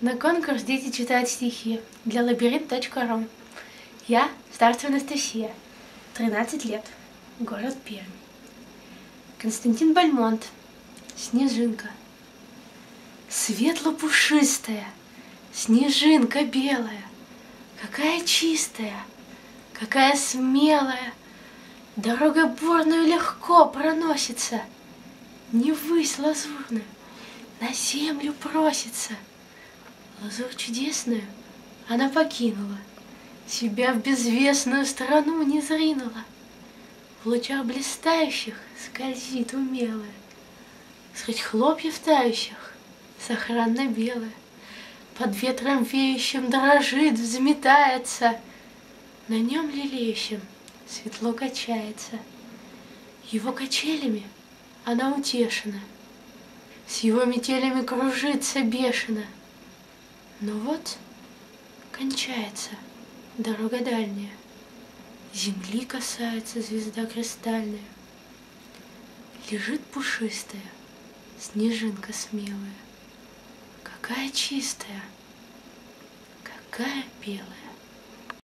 На конкурс дети читают стихи для лабиринт.ру. Я Старцева Анастасия, 13 лет, город Пермь. Константин Бальмонт, Снежинка. Светло-пушистая, снежинка белая, Какая чистая, какая смелая, Дорога бурную легко проносится, Не высь лазурную, на землю просится — Лазурь чудесную она покинула, Себя в безвестную страну не зринула. В лучах блистающих скользит умелая, Средь хлопьев тающих сохранно белая, Под ветром веющим дрожит, взметается, На нем лелеющим светло качается. Его качелями она утешена, С его метелями кружится бешено — но вот кончается дорога дальняя, Земли касается звезда кристальная. Лежит пушистая, снежинка смелая, Какая чистая, какая белая.